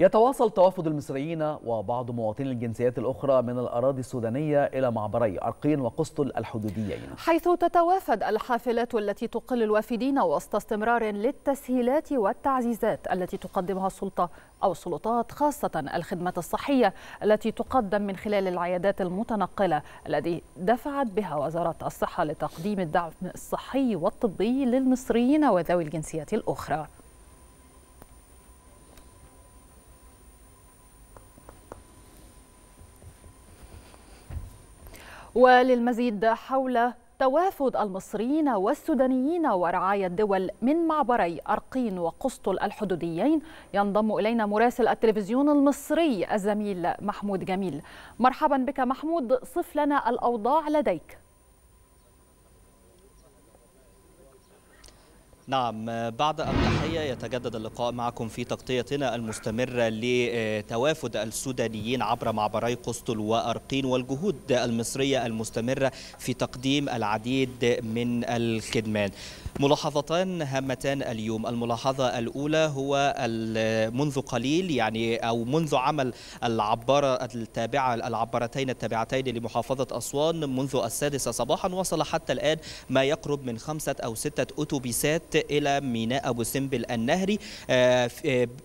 يتواصل توافد المصريين وبعض مواطني الجنسيات الأخرى من الأراضي السودانية إلى معبري أرقين وقسطل الحدوديين. حيث تتوافد الحافلات التي تقل الوافدين وسط استمرار للتسهيلات والتعزيزات التي تقدمها السلطة أو السلطات خاصة الخدمات الصحية التي تقدم من خلال العيادات المتنقلة التي دفعت بها وزارة الصحة لتقديم الدعم الصحي والطبي للمصريين وذوي الجنسيات الأخرى. وللمزيد حول توافد المصريين والسودانيين ورعاية الدول من معبري أرقين وقسطل الحدوديين ينضم إلينا مراسل التلفزيون المصري الزميل محمود جميل. مرحبا بك محمود صف لنا الأوضاع لديك. نعم بعد التحية يتجدد اللقاء معكم في تغطيتنا المستمرة لتوافد السودانيين عبر معبري قسطل وأرقين والجهود المصرية المستمرة في تقديم العديد من الخدمات. ملاحظتان هامتان اليوم. الملاحظة الأولى هو منذ قليل يعني أو منذ عمل العبارة التابعة العبارتين التابعتين لمحافظة أسوان منذ السادسة صباحا وصل حتى الآن ما يقرب من خمسة أو ستة أتوبيسات إلى ميناء أبو سمبل النهري.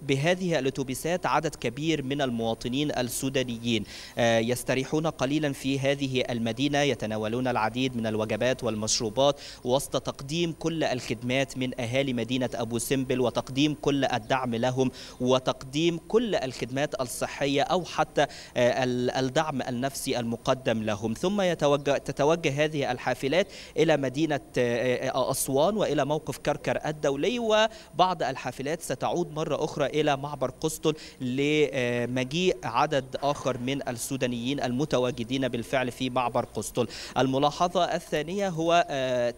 بهذه الأتوبيسات عدد كبير من المواطنين السودانيين. يستريحون قليلا في هذه المدينة يتناولون العديد من الوجبات والمشروبات وسط تقديم كل الخدمات من أهالي مدينة أبو سمبل وتقديم كل الدعم لهم وتقديم كل الخدمات الصحية أو حتى الدعم النفسي المقدم لهم. ثم يتوجه تتوجه هذه الحافلات إلى مدينة أسوان وإلى موقف كركر الدولي وبعض الحافلات ستعود مرة أخرى إلى معبر قسطل لمجيء عدد آخر من السودانيين المتواجدين بالفعل في معبر قسطل. الملاحظة الثانية هو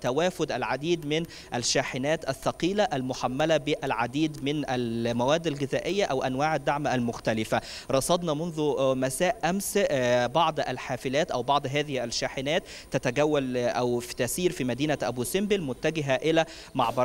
توافد العديد من الشاحنات الثقيلة المحملة بالعديد من المواد الغذائية أو أنواع الدعم المختلفة. رصدنا منذ مساء أمس بعض الحافلات أو بعض هذه الشاحنات تتجول أو تسير في مدينة أبو سمبل متجهة إلى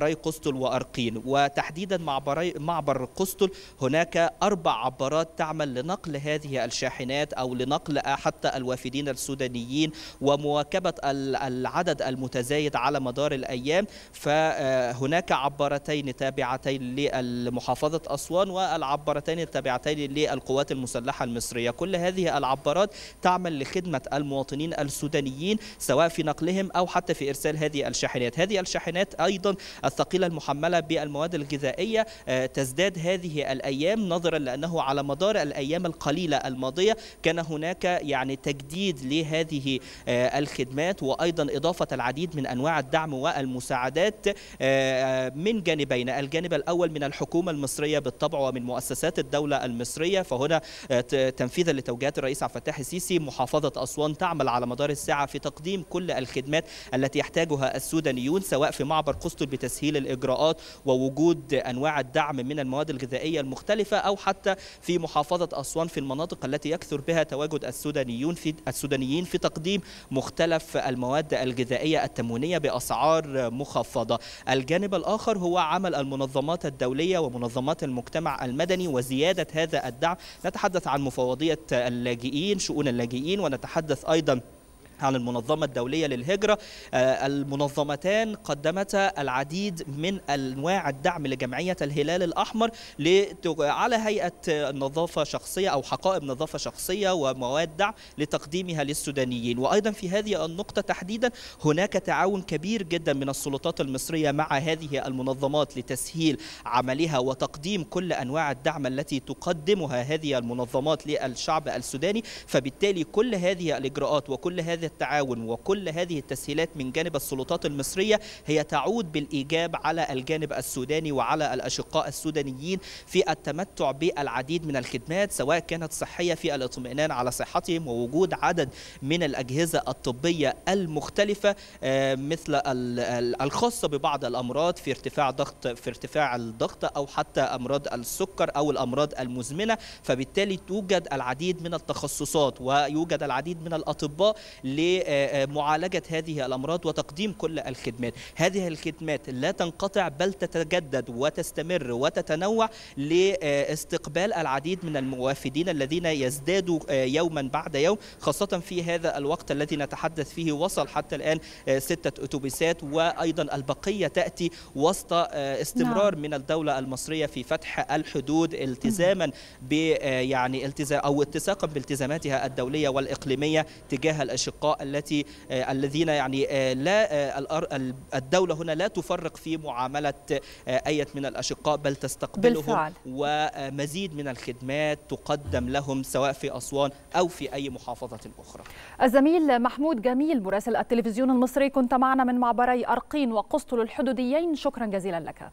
معبري قسطل وأرقين. وتحديدا معبري معبر قسطل هناك أربع عبارات تعمل لنقل هذه الشاحنات أو لنقل حتى الوافدين السودانيين ومواكبة العدد المتزايد على مدار الأيام. فهناك عبارتين تابعتين لمحافظة أسوان والعبارتين التابعتين للقوات المسلحة المصرية. كل هذه العبارات تعمل لخدمة المواطنين السودانيين سواء في نقلهم أو حتى في إرسال هذه الشاحنات. هذه الشاحنات أيضا الثقيلة المحملة بالمواد الغذائية تزداد هذه الأيام نظرا لأنه على مدار الأيام القليلة الماضية كان هناك يعني تجديد لهذه الخدمات وأيضا إضافة العديد من أنواع الدعم والمساعدات من جانبين الجانب الأول من الحكومة المصرية بالطبع ومن مؤسسات الدولة المصرية فهنا تنفيذا لتوجيهات الرئيس عبد الفتاح السيسي محافظة أسوان تعمل على مدار الساعة في تقديم كل الخدمات التي يحتاجها السودانيون سواء في معبر قسطل بتسهيل الإجراءات ووجود أنواع الدعم من المواد الغذائية المختلفة أو حتى في محافظة أسوان في المناطق التي يكثر بها تواجد السودانيون في السودانيين في تقديم مختلف المواد الغذائية التموينية بأسعار مخفضة. الجانب الآخر هو عمل المنظمات الدولية ومنظمات المجتمع المدني وزيادة هذا الدعم. نتحدث عن مفوضية اللاجئين شؤون اللاجئين ونتحدث أيضا عن المنظمة الدولية للهجرة. المنظمتان قدمتا العديد من أنواع الدعم لجمعية الهلال الأحمر على هيئة نظافة شخصية أو حقائب نظافة شخصية ومواد دعم لتقديمها للسودانيين. وأيضا في هذه النقطة تحديدا هناك تعاون كبير جدا من السلطات المصرية مع هذه المنظمات لتسهيل عملها وتقديم كل أنواع الدعم التي تقدمها هذه المنظمات للشعب السوداني. فبالتالي كل هذه الإجراءات وكل هذه التعاون وكل هذه التسهيلات من جانب السلطات المصرية هي تعود بالإيجاب على الجانب السوداني وعلى الأشقاء السودانيين في التمتع بالعديد من الخدمات سواء كانت صحية في الاطمئنان على صحتهم ووجود عدد من الأجهزة الطبية المختلفة مثل الخاصة ببعض الأمراض في ارتفاع ضغط في ارتفاع الضغط أو حتى أمراض السكر أو الأمراض المزمنة فبالتالي توجد العديد من التخصصات ويوجد العديد من الأطباء لمعالجة هذه الأمراض وتقديم كل الخدمات هذه الخدمات لا تنقطع بل تتجدد وتستمر وتتنوع لاستقبال العديد من الموافدين الذين يزدادوا يوما بعد يوم خاصة في هذا الوقت الذي نتحدث فيه وصل حتى الآن ستة أتوبيسات وأيضا البقية تأتي وسط استمرار نعم. من الدولة المصرية في فتح الحدود التزاما ب يعني التزام أو اتساقا بالتزاماتها الدولية والإقليمية تجاه الأشقاء التي الذين يعني لا الدولة هنا لا تفرق في معاملة أية من الأشقاء بل تستقبلهم بالفعل. ومزيد من الخدمات تقدم لهم سواء في أسوان أو في أي محافظة أخرى. الزميل محمود جميل مراسل التلفزيون المصري كنت معنا من معبري أرقين وقسطل الحدوديين شكرا جزيلا لك.